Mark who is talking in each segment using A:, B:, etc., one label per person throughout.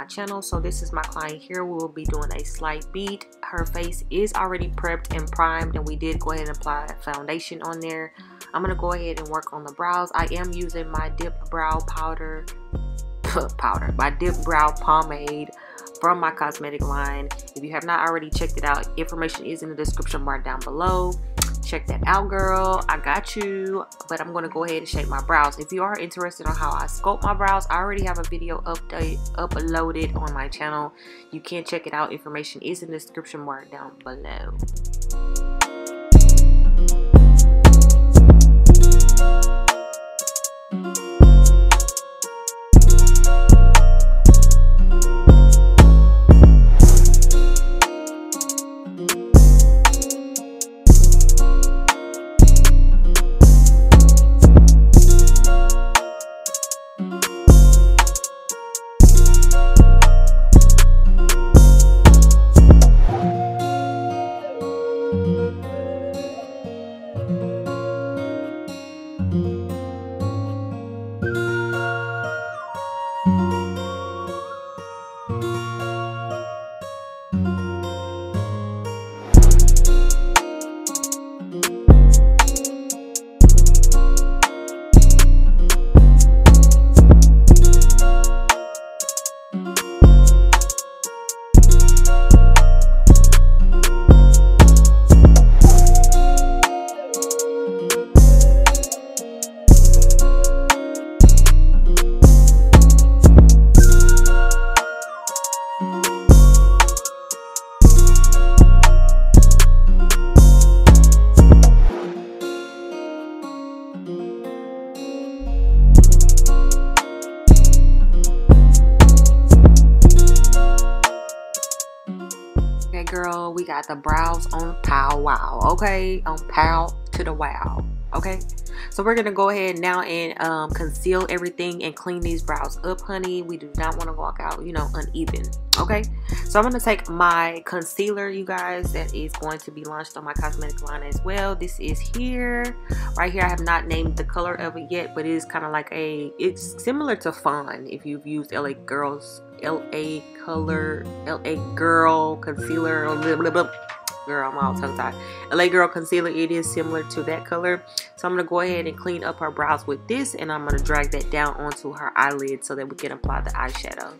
A: my channel so this is my client here. We will be doing a slight beat. Her face is already prepped and primed and we did go ahead and apply foundation on there. I'm gonna go ahead and work on the brows. I am using my dip brow powder powder my dip brow pomade from my cosmetic line. If you have not already checked it out information is in the description bar down below check that out girl. I got you but i'm going to go ahead and shape my brows. If you are interested on how i sculpt my brows i already have a video update uploaded on my channel. You can check it out. Information is in the description bar down below girl. We got the brows on pow wow. Okay, on pow to the wow. Okay, so we're gonna go ahead now and um, conceal everything and clean these brows up, honey. We do not want to walk out, you know, uneven. Okay, so I'm gonna take my concealer, you guys, that is going to be launched on my cosmetic line as well. This is here, right here. I have not named the color of it yet, but it is kind of like a. It's similar to Fawn if you've used LA Girls LA color, LA girl concealer, blah, blah, blah. girl, I'm all tongue tied. LA girl concealer, it is similar to that color. So I'm gonna go ahead and clean up her brows with this and I'm gonna drag that down onto her eyelid so that we can apply the eyeshadow.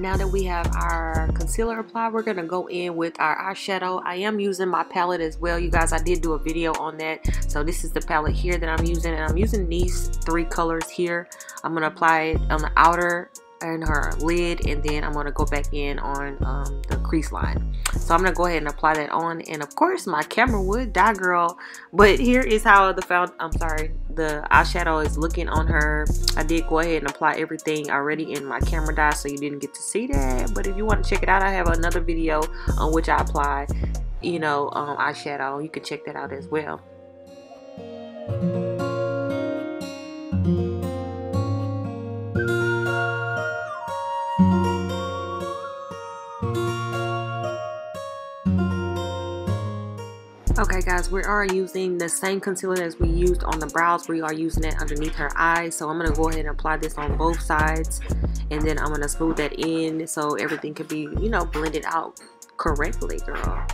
A: Now that we have our concealer applied we're gonna go in with our eyeshadow. I am using my palette as well. You guys I did do a video on that. So this is the palette here that I'm using and I'm using these three colors here. I'm gonna apply it on the outer and her lid and then I'm to go back in on um, crease line. So I'm going to go ahead and apply that on and of course my camera would die girl. But here is how the found I'm sorry the eyeshadow is looking on her. I did go ahead and apply everything already in my camera die so you didn't get to see that. But if you want to check it out I have another video on which I apply you know um, eyeshadow. You can check that out as well guys, we are using the same concealer as we used on the brows. We are using it underneath her eyes. So I'm going to go ahead and apply this on both sides. And then I'm going to smooth that in so everything can be, you know, blended out correctly, girl.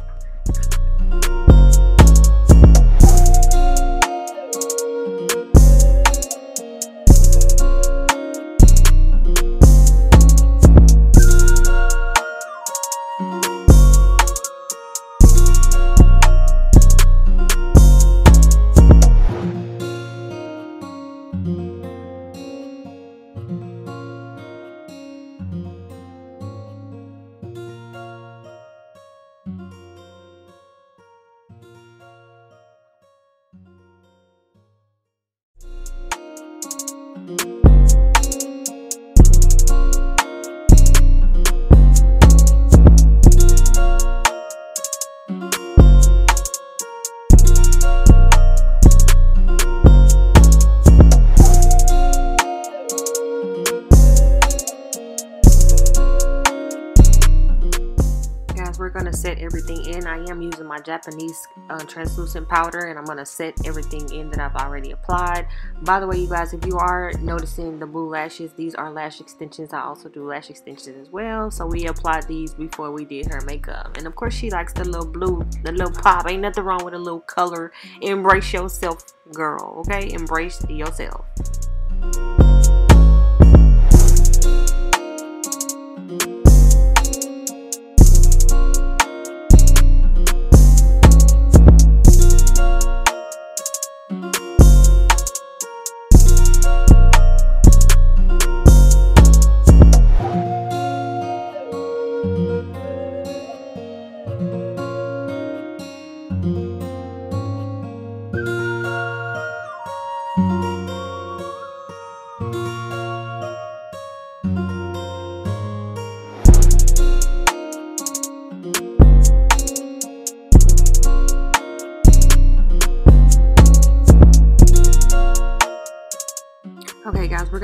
A: We're going to set everything in. I am using my Japanese uh, translucent powder and I'm going to set everything in that I've already applied. By the way, you guys, if you are noticing the blue lashes, these are lash extensions. I also do lash extensions as well. So we applied these before we did her makeup. And of course, she likes the little blue, the little pop. Ain't nothing wrong with a little color. Embrace yourself, girl, okay? Embrace yourself.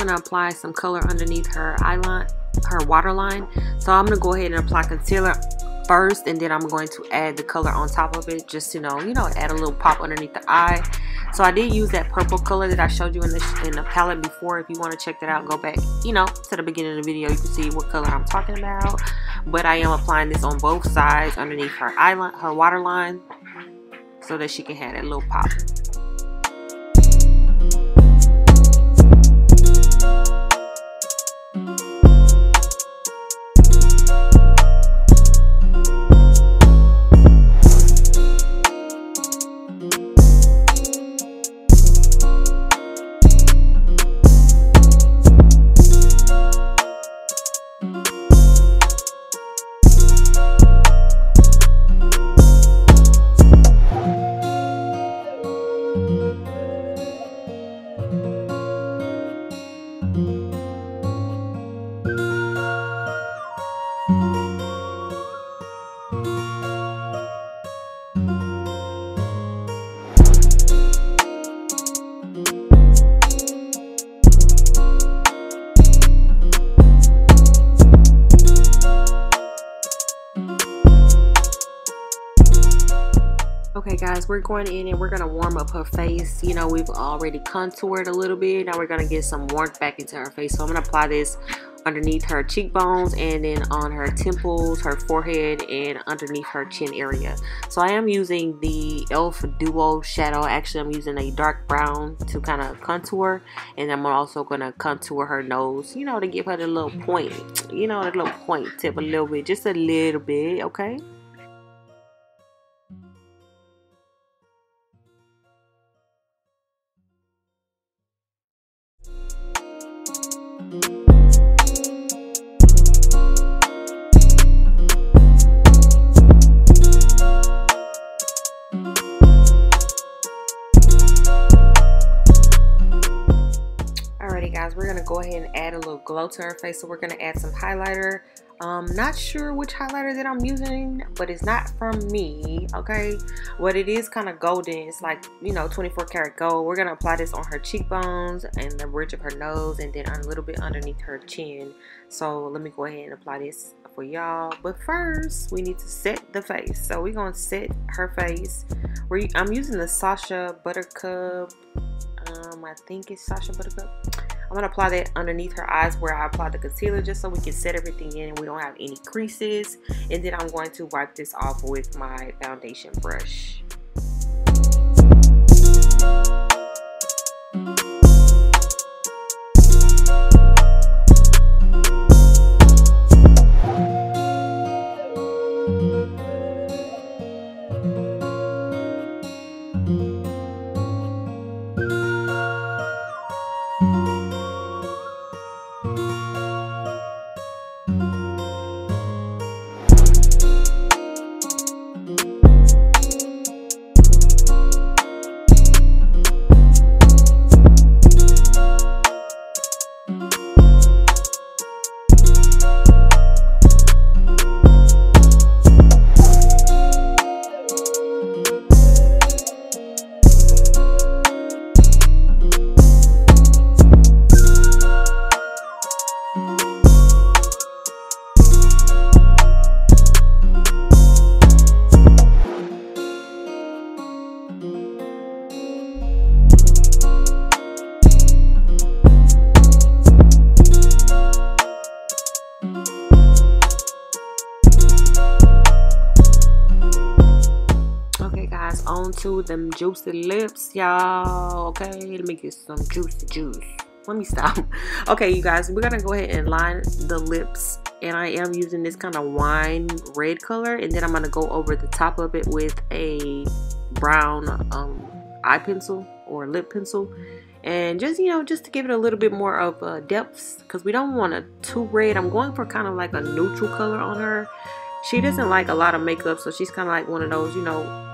A: Going to apply some color underneath her eyeline, her waterline. So I'm going to go ahead and apply concealer first and then I'm going to add the color on top of it just to know, you know, add a little pop underneath the eye. So I did use that purple color that I showed you in the, in the palette before. If you want to check that out, go back, you know, to the beginning of the video. You can see what color I'm talking about. But I am applying this on both sides underneath her eyeline, her waterline so that she can have that little pop. Guys, we're going in and we're going to warm up her face. You know, we've already contoured a little bit. Now we're going to get some warmth back into her face. So I'm going to apply this underneath her cheekbones and then on her temples, her forehead, and underneath her chin area. So I am using the e.l.f. Duo Shadow. Actually, I'm using a dark brown to kind of contour. And I'm also going to contour her nose, you know, to give her the little point, you know, the little point tip a little bit, just a little bit, okay? Go ahead and add a little glow to her face. So we're gonna add some highlighter. Um not sure which highlighter that i'm using but it's not from me okay? What it is kind of golden. It's like you know 24 karat gold. We're gonna apply this on her cheekbones and the bridge of her nose and then a little bit underneath her chin. So let me go ahead and apply this for y'all. But first we need to set the face. So we're gonna set her face. I'm using the Sacha buttercup um i think it's Sacha buttercup I'm going to apply that underneath her eyes where I applied the concealer just so we can set everything in and we don't have any creases. And then I'm going to wipe this off with my foundation brush. To them juicy lips, y'all. Okay, let me get some juicy juice. Let me stop. Okay, you guys, we're gonna go ahead and line the lips. And I am using this kind of wine red color. And then I'm gonna go over the top of it with a brown um, eye pencil or lip pencil. And just, you know, just to give it a little bit more of uh, depth. Because we don't want a too red. I'm going for kind of like a neutral color on her. She doesn't like a lot of makeup. So she's kind of like one of those, you know,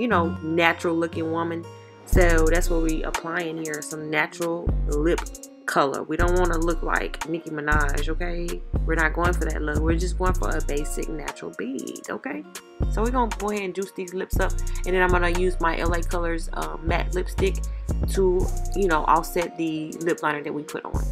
A: you know, natural looking woman. So that's what we applying here, some natural lip color. We don't want to look like Nicki Minaj, okay? We're not going for that look. We're just going for a basic natural bead, okay? So we're going to go ahead and juice these lips up. And then I'm going to use my LA Colors uh, matte lipstick to, you know, offset the lip liner that we put on.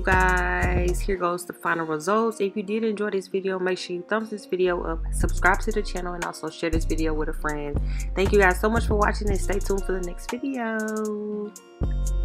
A: You guys. Here goes the final results. If you did enjoy this video make sure you thumbs this video up subscribe to the channel and also share this video with a friend. Thank you guys so much for watching and stay tuned for the next video